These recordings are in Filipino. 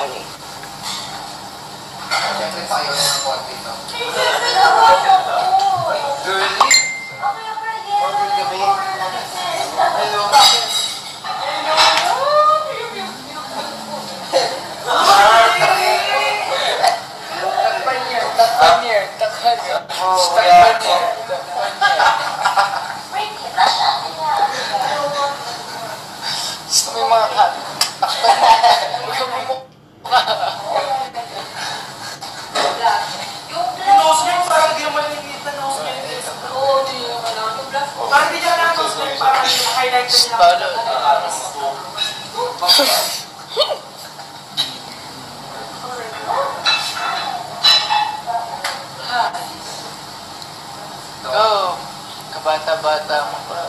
Sorry. Siyempre, ng konti, no? Hello? Oh, Takpanyer, Gusto mo yung mga kat? Takpanyer. Huwag kang mumukha. Nose niya parang di naman nakikita nose niya. Oo, di yung ano. Parang di niya na nose niya parang Paano? Go! Kabata-bata mo pa.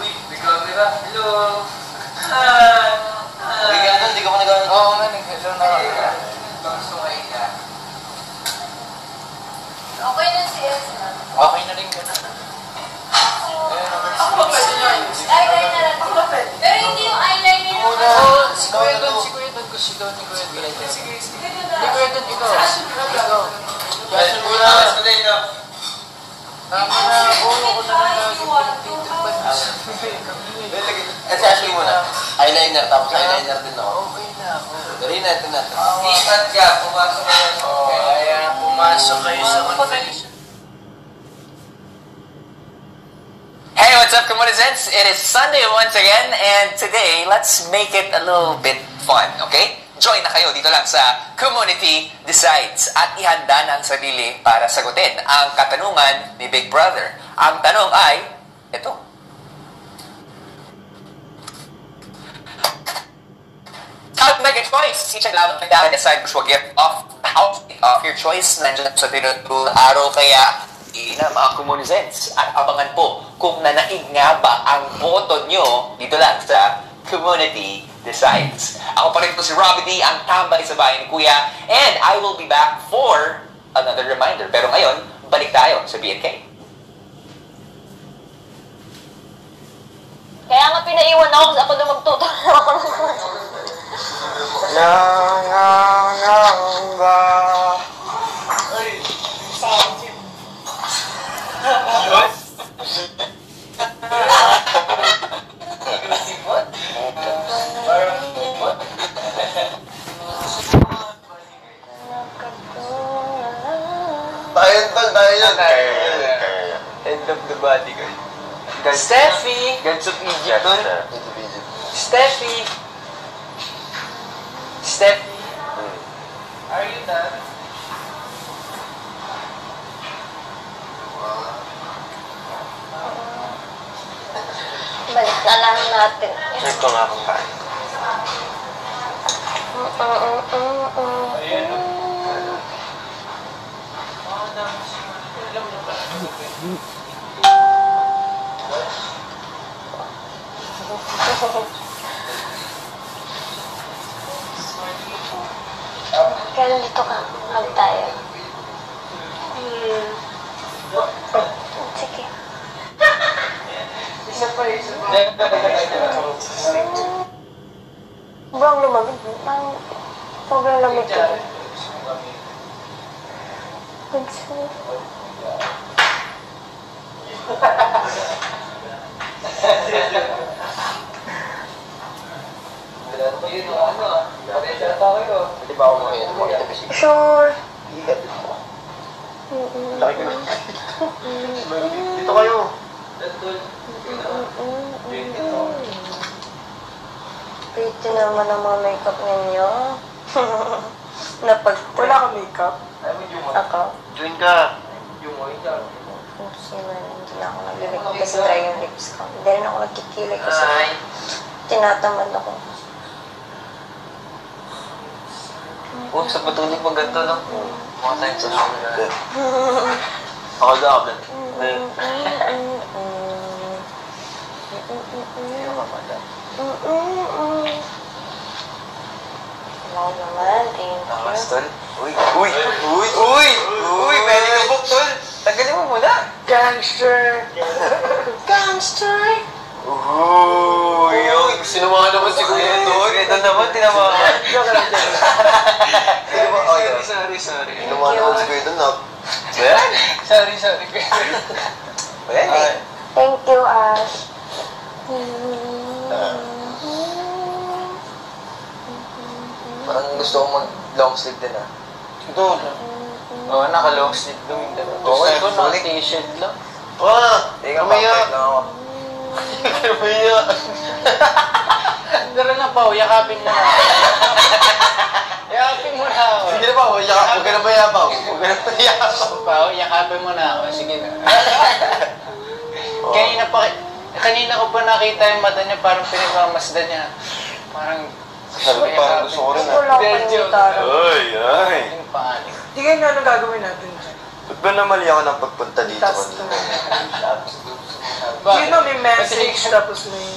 Uy, may camera. Hello? Ah, Hindi ka na, hindi ka pa nag- Oo nga, nag-hello na ako. Gusto mo ka? Okay na si na rin ganun. Ayun, okay. Ako ba pwede niya yun? Eyeliner na Ako ba pwede? Pero hindi yung eyeliner na Oo, ano. si Kuya Don, si Kuya Don, ni Kuya Don. Hindi Kuya Don, ikaw. Mo na. madali, no? Tama na, bulo ko na lang lagi. Si Ashley muna. Eyeliner, tapos eyeliner din ako. Okay na ako. Dali natin natin. Awa. Ingat ka, pumasok. Oh, kaya kayo sa convention. What's up, Kamunizens? It is Sunday once again, and today, let's make it a little bit fun, okay? Join na kayo dito lang sa Community Decides at ihanda ang sarili para sagutin ang katanungan ni Big Brother. Ang tanong ay, ito. How to make a choice? Each and every decide which will give off the house of your choice. Nandiyan sa tinutulong araw kaya hindi na mga Comunizens. At abangan po kung nanaig nga ba ang boto nyo dito lang sa Community Decides. Ako pa rin po si Robbie D, ang tambay sa bahay ni Kuya. And I will be back for another reminder. Pero ngayon, balik tayo sa BNK. Kaya nga pinaiwan ako kasi ako na magtuturo ako Tayo yun. End of the body ko. Steffi! Gods of Egypt, tol. Steffi! Steffi! Are you done? Balik na lang natin. Ko nga kung paano. Kaya dito ka. Mag tayo. Sige. Sobrang lumamig. Ang sobrang lamig ko. Pansin. Pwede ba ako mo ito kasi? Sure. Laki ko. Dito kayo. Pretty naman ang mga makeup ninyo. Napag... Wala ka makeup? Ako. Join ka. Kasi man, hindi na ako nag-lip kasi dry yung lips ko. Hindi rin ako nagkikilig kasi tinatamad ako. Oh, sa patuloy pag ganito, no? Mga tayo sa susunod. Ako daw, ako. Wow naman, thank you. tol. Uy, uy, uy, uy, uy, pwede ka book, tol. Tanggalin mo muna. Gangster! Gangster! Ooh, yung sinumahan naman si Kuya doon. Ito naman, tinamahan. Joke lang, joke naman si Kuya doon, no? Ayan. Sorry, sorry. Ayan eh. Thank you, Ash. Parang gusto ko mag long sleeve din ah. Ito. Oo, naka-long sleeve lang yung dalawa. Okay, ko sorry. naka-t-shirt lang. Ah! Teka, papayat lang ako. Kamaya! Dara na pa, yakapin mo na. yakapin mo na ako. Sige na pa, huwag ka huwag ka na mayapaw. Huwag ka na mayapaw. Pa, yakapin mo na ako. Sige na. kanina pa, kanina ko pa nakita yung mata niya, parang pinagmamasdan niya. Parang, Sabi ko, parang gusto ko rin ah. Wala ko yung. Ay, ay. yung kayo nga anong gagawin natin dyan. Ba't ba namali ako ng pagpunta dito Tapos kanina? You know, may message, tapos may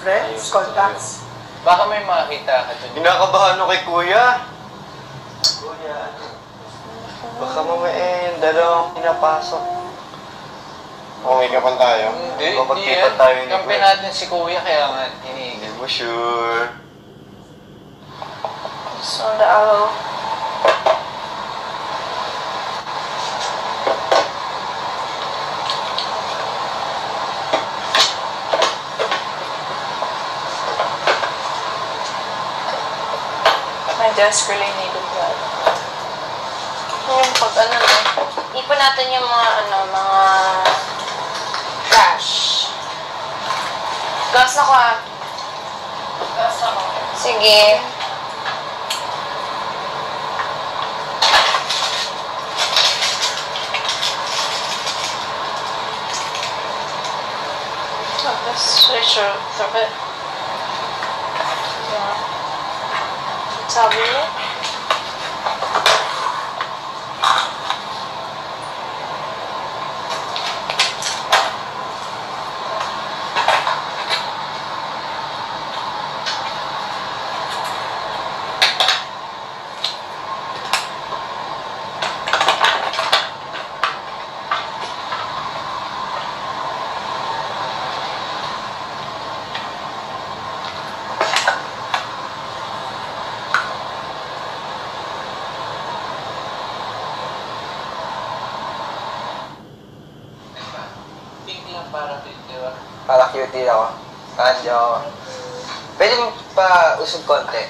friends, contacts. Baka may makita ka dun. Kinakabahan ako kay kuya. Baka mamaya eh, dalawang pinapasok. Okay ka pa tayo? Hindi, hindi yan. tayo ni Kampi Kuya. natin si Kuya, kaya nga Hindi hinihigil. mo sure. So, the arrow. Desk really needed that. Yung pag ano no, ipon natin yung mga ano, mga trash. Gas ako ah. Gas ako. Sige. Oh, that's Richard Thurpet. Yeah. Sabi niya? sabia? Para pink, di ba? Para cutie ako. Kandi ako. Pwede mo pa usog konti.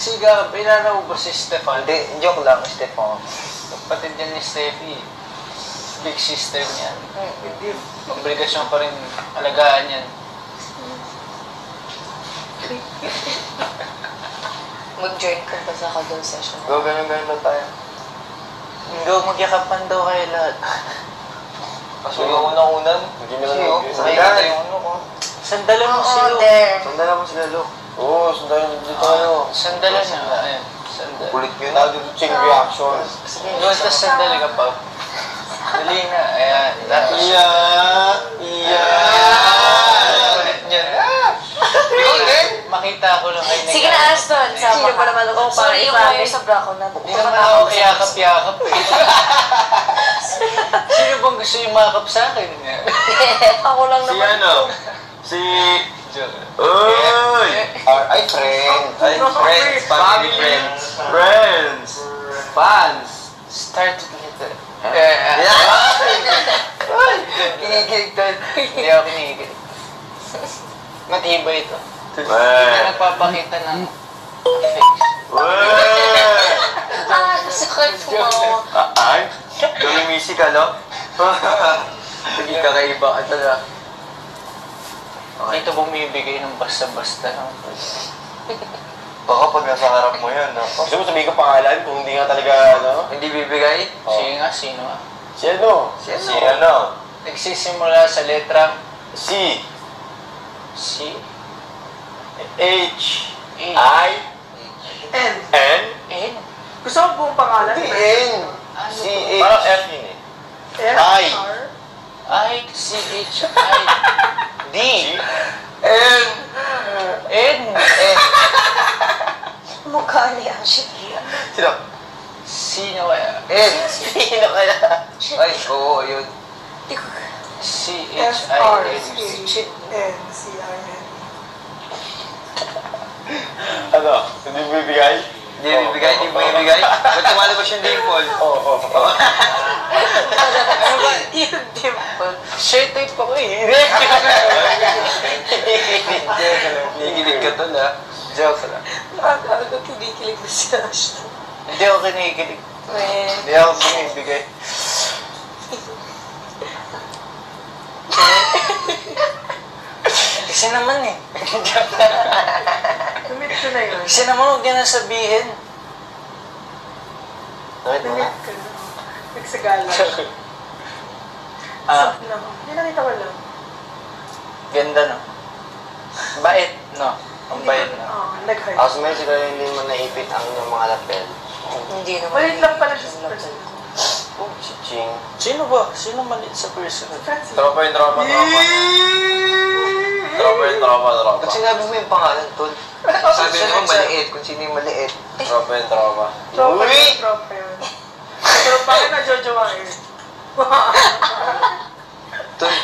Siga, pinanaw ba si Stefan? Hindi, joke lang, Stefan. Kapatid yan ni Steffi. Big sister niya. Hindi. Obligasyon pa rin alagaan yan. Mag-join ka ba sa kadon session? Go, ganun, ganun lang tayo. Hindi magyakapan daw kayo lahat. Kaso yung unang-unan, Hindi na Sige, lang oh, yun. nakikita yung ano ko. Sandalan mo si Oo, Lu. there. Sandala mo sila, Lo. Oo, sandala mo dito tayo. Sandalan niya. Ayun, sandal. Kulit yun. Tawag dito chain reaction. Sige. Doon sa sandali ka pa. Dali na. Ayan. Tapos. Iya! Iya! Ikaw din! Makita ko lang kayo Sige na, Aston. Sama Sino ba naman ako para Sorry, yung ipamin? kuya sa bra ko na. Hindi naman ako kayakap-yakap eh. Sino bang gusto yung makap sa akin? Ako lang Si naman. ano? Si... Uy! Ay, friends. Ay, friends. Family friends. Friends! Fans! Start with it. Yeah. Kinikilig tayo. Hindi ako kinikilig. Matibay ito. Hindi Wey! nagpapakita ng Ah, nasakit mo. Ay! Lumimisi ka, no? Hindi ka kaiba ka talaga. Ito bumibigay ng basta-basta. no? Baka pag nasa harap mo yan, no? Gusto mo sabihin ka pangalan kung hindi nga talaga, ano? Hindi bibigay? Sige nga, sino nga? Si ano? Si ano? Si ano? Nagsisimula sa letra Si C, H A, I And, N N. gusto mo buong pangalan? Hindi, N C H Parang F yun eh. F, I. R, I, C, H, I, D, N N, Eh, Mukha ni Ashley. Sino? Sino kaya? eh. Sino kaya? Ay, oo, yun. C-H-I-N-C. Ano? Hindi bibigay? Hindi bibigay, hindi mo ibigay. Ba't tumalabas yung dimple? Oo, oo. Ano ba? Yung dimple. Share tape ako eh. Nagigilig ka tol ah. Joke lang. Nakakaaga kinikilig na si Ashton. Hindi ako kinikilig. Man. Hindi ako bumibigay. Kasi naman eh. Ko na yun. Kasi naman huwag yan ang sabihin. Bakit mo na? Na. Nagsagala. Ah, Sabi lang. Hindi nakita ko lang. ganda no? Bait, no? Ang bait na. Oo, nag-heart. Tapos may sila hindi mo naipit ang inyong mga lapel. Hindi naman. Malit lang pala siya sa person. Oh, si Ching. Sino ba? Sino malit sa person? Tropa yung tropa, tropa. Tropa yung tropa, tropa. Ba't sinabi mo yung pangalan tol? Sabi mo maliit, kung sino yung maliit. Tropa yung tropa. Tropa yun, tropa yun. Tropa ka na, Jojo eh. Tol,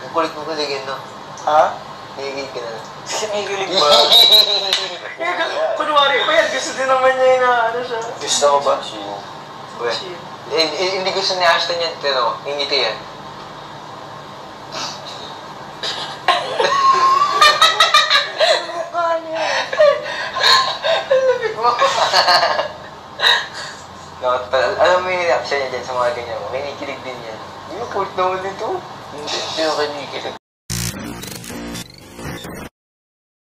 ang kulit mo kuligin no? Ha? Higigil ka na. Kinikilig ba? Kunwari pa yan, gusto din naman niya yung na, ano siya. Gusto ko ba? Uy. Eh, eh, hindi gusto ni Ashton yan, pero hingiti yan. No, tal- alam mo yung reaction niya dyan sa mga ganyan mo. Kinikilig din yan. Yung kulit naman dito. Hindi, hindi ako kinikilig.